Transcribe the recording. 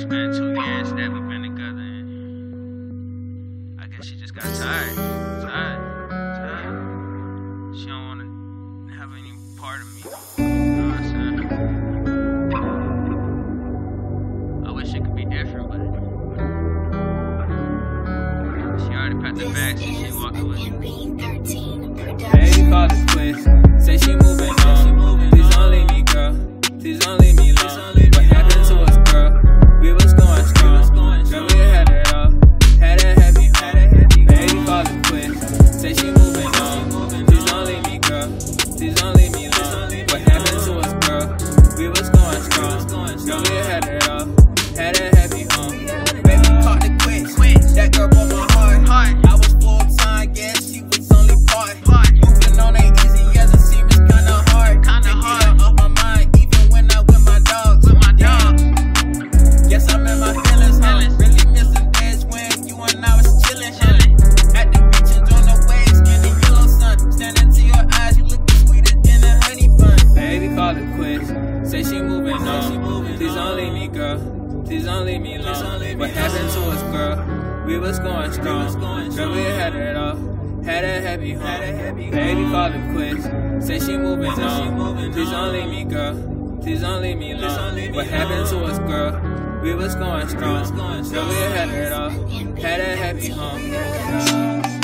It's been two years that we've been together, and I guess she just got tired. Tired. Tired. She don't want to have any part of me. You know what I'm saying? I wish it could be different, but she already packed the bags and she walked away. Baby call the twist. Say she Say she moving on. Please don't leave me, girl. Please don't leave me alone. What happened to us, girl? We was going strong. Girl, we had it all. Had a heavy home. Baby, call it quits. Say she moving on. Please don't leave me, girl. Please don't leave me alone. What happened to us, girl? We was going strong. Girl, we had it all. Had a happy home.